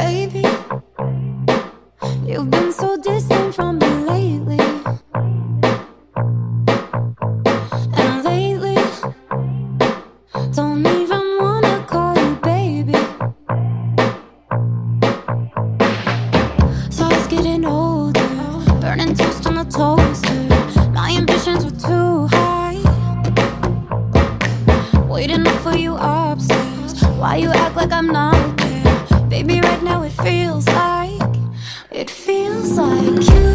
Baby, you've been so distant from me lately. And lately, don't even wanna call you baby. So I was getting older, burning toast on the toaster. My ambitions were too high. Waiting up for you upstairs. Why you act like I'm not? Baby, right now it feels like, it feels like you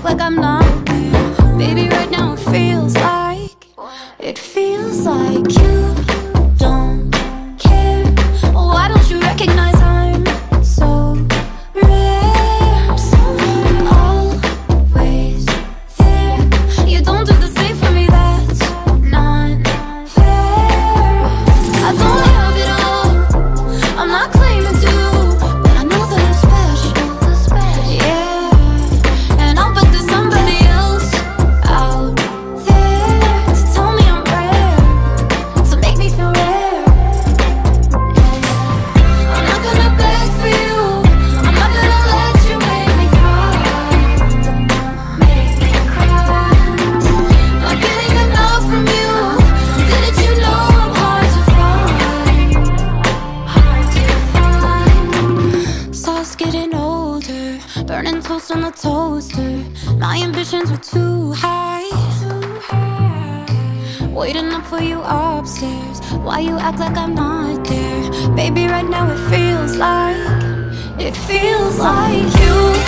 act like I'm not. Baby, right now it feels like It feels like you Burning toast on the toaster. My ambitions were too high. Too high. Waiting up for you upstairs. Why you act like I'm not there? Baby, right now it feels like. It feels like you.